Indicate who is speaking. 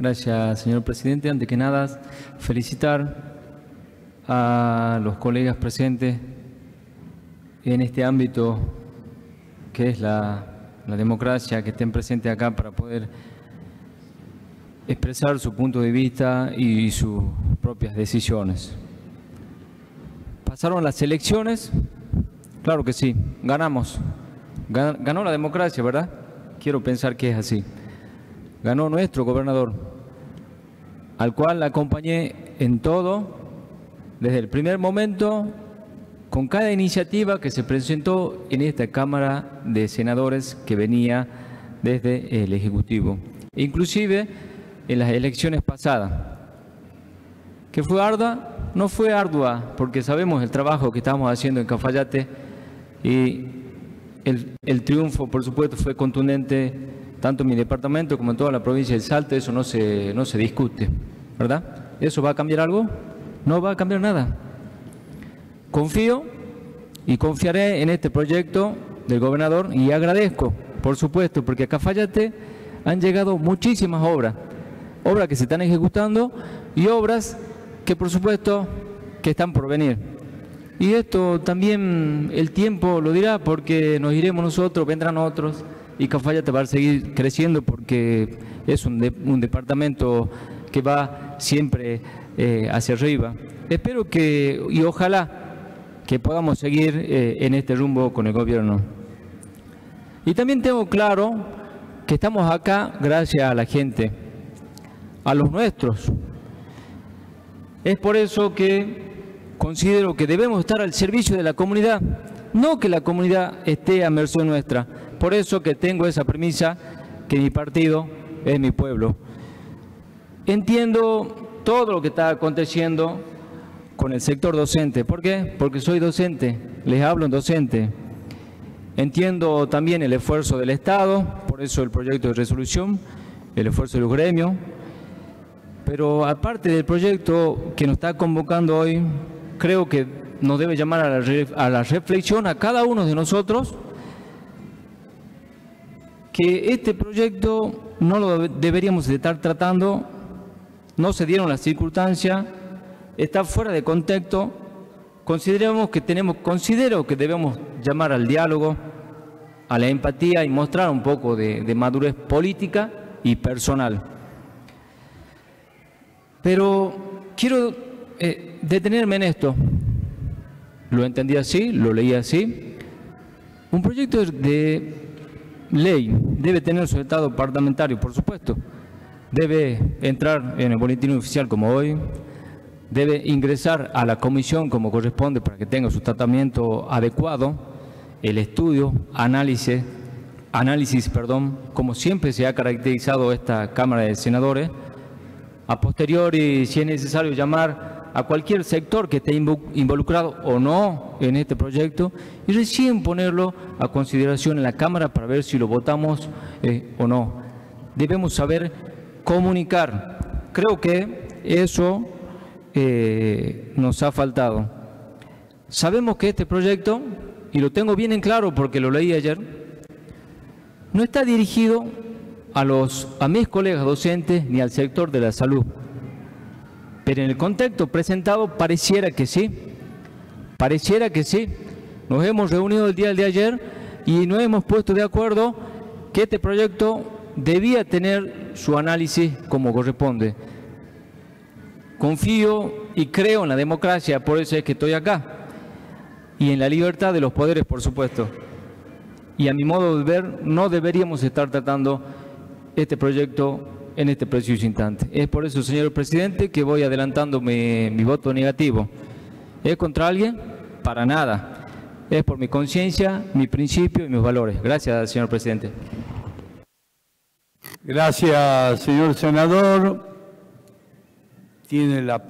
Speaker 1: Gracias, señor presidente. Antes que nada, felicitar a los colegas presentes en este ámbito que es la, la democracia, que estén presentes acá para poder expresar su punto de vista y sus propias decisiones. Pasaron las elecciones, claro que sí, ganamos. Gan- Ganó la democracia, ¿verdad? Quiero pensar que es así. Ganó nuestro gobernador, al cual acompañé en todo, desde el primer momento, con cada iniciativa que se presentó en esta Cámara de Senadores que venía desde el Ejecutivo. Inclusive en las elecciones pasadas. ¿Que fue ardua? No fue ardua, porque sabemos el trabajo que estamos haciendo en Cafayate y el, el triunfo, por supuesto, fue contundente tanto en mi departamento como en toda la provincia del Salto, eso no se, no se discute, ¿verdad? ¿Eso va a cambiar algo? No va a cambiar nada. Confío y confiaré en este proyecto del gobernador y agradezco, por supuesto, porque a Cafayate han llegado muchísimas obras, obras que se están ejecutando y obras que por supuesto que están por venir. Y esto también el tiempo lo dirá porque nos iremos nosotros, vendrán otros y Cafayate va a seguir creciendo porque es un, de- un departamento que va siempre eh, hacia arriba. Espero que y ojalá que podamos seguir eh, en este rumbo con el gobierno. Y también tengo claro que estamos acá gracias a la gente, a los nuestros. Es por eso que considero que debemos estar al servicio de la comunidad, no que la comunidad esté a merced nuestra. Por eso que tengo esa premisa que mi partido es mi pueblo. Entiendo todo lo que está aconteciendo con el sector docente. ¿Por qué? Porque soy docente, les hablo en docente. Entiendo también el esfuerzo del Estado, por eso el proyecto de resolución, el esfuerzo de los gremios, pero aparte del proyecto que nos está convocando hoy, creo que nos debe llamar a la, a la reflexión a cada uno de nosotros que este proyecto no lo debe- deberíamos de estar tratando, no se dieron las circunstancias, está fuera de contexto, consideramos que tenemos, considero que debemos llamar al diálogo, a la empatía y mostrar un poco de, de madurez política y personal. Pero quiero eh, detenerme en esto. Lo entendí así, lo leí así. Un proyecto de ley debe tener su estado parlamentario, por supuesto. Debe entrar en el boletín oficial como hoy. Debe ingresar a la comisión como corresponde para que tenga su tratamiento adecuado. El estudio, análisis, análisis, perdón, como siempre se ha caracterizado esta Cámara de Senadores. A posteriori, si es necesario llamar a cualquier sector que esté invo- involucrado o no en este proyecto y recién ponerlo a consideración en la Cámara para ver si lo votamos eh, o no. Debemos saber comunicar. Creo que eso eh, nos ha faltado. Sabemos que este proyecto, y lo tengo bien en claro porque lo leí ayer, no está dirigido a, los, a mis colegas docentes ni al sector de la salud. Pero en el contexto presentado pareciera que sí, pareciera que sí. Nos hemos reunido el día de ayer y nos hemos puesto de acuerdo que este proyecto debía tener su análisis como corresponde. Confío y creo en la democracia, por eso es que estoy acá. Y en la libertad de los poderes, por supuesto. Y a mi modo de ver, no deberíamos estar tratando este proyecto en este preciso instante. Es por eso, señor presidente, que voy adelantando mi, mi voto negativo. ¿Es contra alguien? Para nada. Es por mi conciencia, mi principio y mis valores. Gracias, señor presidente.
Speaker 2: Gracias, señor senador. Tiene la palabra.